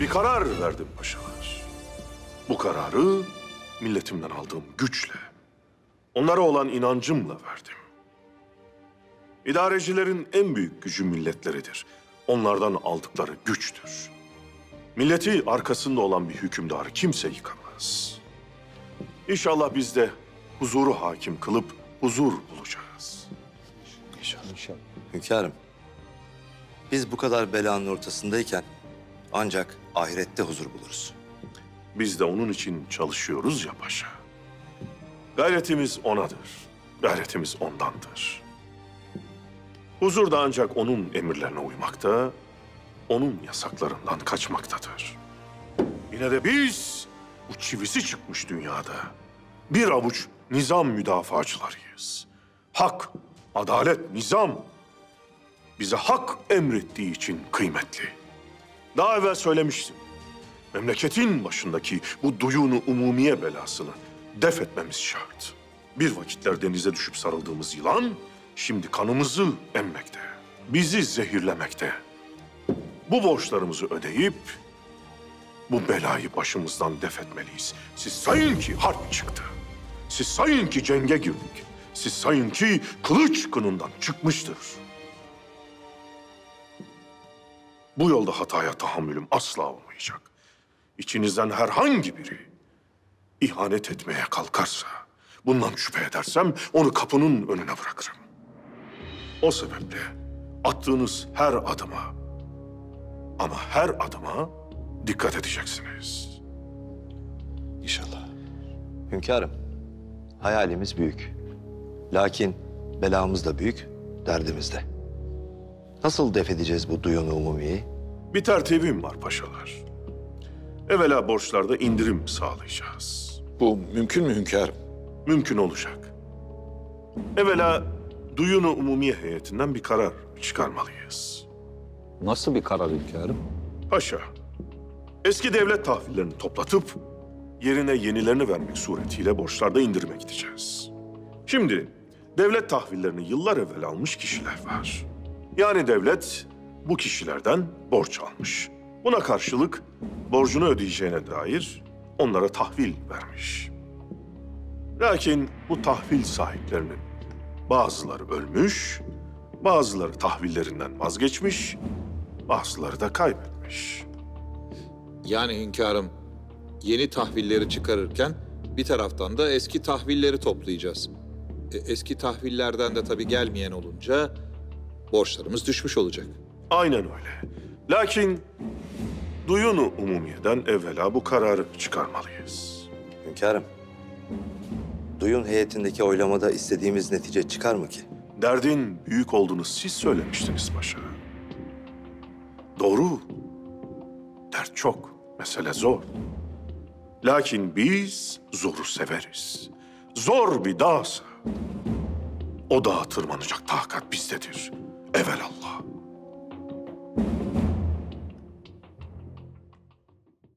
Bir karar verdim paşalar. Bu kararı milletimden aldığım güçle, onlara olan inancımla verdim. İdarecilerin en büyük gücü milletleridir. Onlardan aldıkları güçtür. Milleti arkasında olan bir hükümdarı kimse yıkamaz. İnşallah biz de huzuru hakim kılıp huzur bulacağız. Hünkârım, biz bu kadar belanın ortasındayken ancak ahirette huzur buluruz. Biz de onun için çalışıyoruz ya paşa. Gayretimiz onadır. Gayretimiz ondandır. Huzur da ancak onun emirlerine uymakta, onun yasaklarından kaçmaktadır. Yine de biz bu çivisi çıkmış dünyada bir avuç nizam müdafacılarıyız. Hak, adalet, nizam bize hak emrettiği için kıymetli. Daha evvel söylemiştim. Memleketin başındaki bu duyunu umumiye belasını def etmemiz şart. Bir vakitler denize düşüp sarıldığımız yılan şimdi kanımızı emmekte. Bizi zehirlemekte. Bu borçlarımızı ödeyip bu belayı başımızdan def etmeliyiz. Siz sayın ki harp çıktı. Siz sayın ki cenge girdik. Siz sayın ki kılıç kınından çıkmıştır. Bu yolda hataya tahammülüm asla olmayacak. İçinizden herhangi biri ihanet etmeye kalkarsa, bundan şüphe edersem onu kapının önüne bırakırım. O sebeple attığınız her adıma ama her adıma dikkat edeceksiniz. İnşallah. Hünkârım, hayalimiz büyük. Lakin belamız da büyük, derdimiz de. Nasıl def edeceğiz bu duyunu umumiyi? Bir tertibim var paşalar. Evvela borçlarda indirim sağlayacağız. Bu mümkün mü hünkârım? mümkün olacak. Evvela Duyunu Umumiye Heyetinden bir karar çıkarmalıyız. Nasıl bir karar hünkârım? Paşa, eski devlet tahvillerini toplatıp yerine yenilerini vermek suretiyle borçlarda indirime gideceğiz. Şimdi devlet tahvillerini yıllar evvel almış kişiler var. Yani devlet bu kişilerden borç almış. Buna karşılık borcunu ödeyeceğine dair onlara tahvil vermiş. Lakin bu tahvil sahiplerinin bazıları ölmüş, bazıları tahvillerinden vazgeçmiş, bazıları da kaybetmiş. Yani hünkârım yeni tahvilleri çıkarırken bir taraftan da eski tahvilleri toplayacağız. E, eski tahvillerden de tabii gelmeyen olunca borçlarımız düşmüş olacak. Aynen öyle. Lakin duyunu umumiyeden evvela bu kararı çıkarmalıyız. Hünkârım, duyun heyetindeki oylamada istediğimiz netice çıkar mı ki? Derdin büyük olduğunu siz söylemiştiniz paşa. Doğru. Dert çok, mesele zor. Lakin biz zoru severiz. Zor bir dağsa, o dağa tırmanacak takat bizdedir. Evelallah.